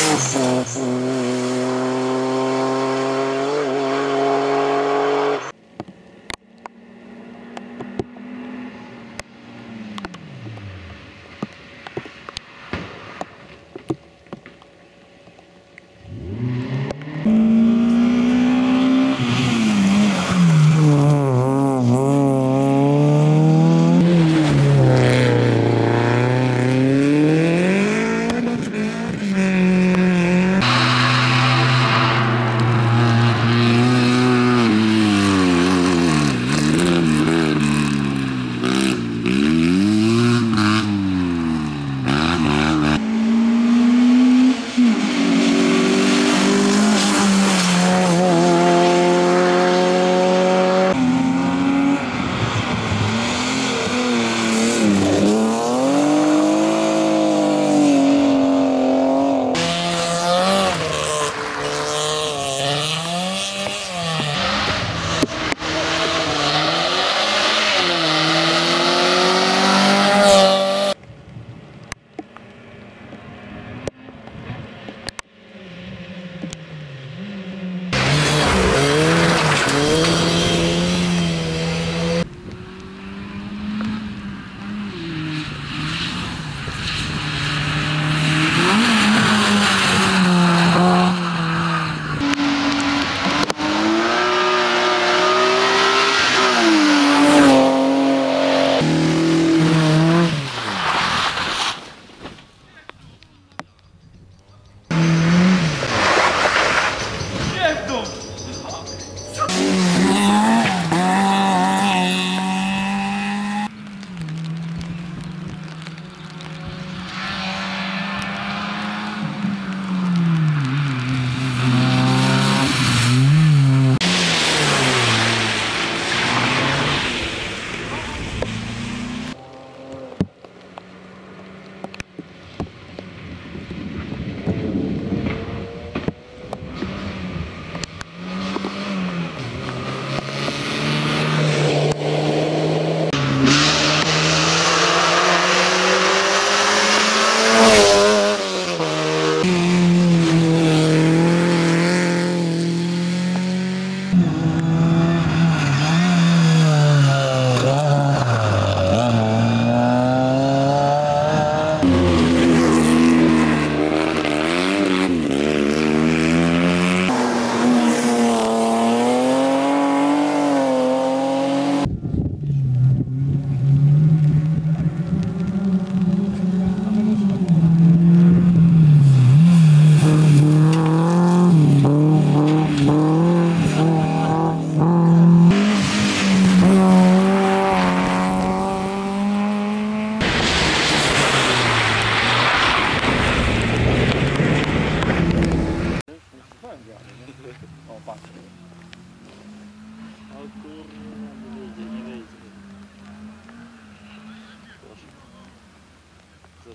Oh,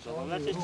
Жаловляйтесь.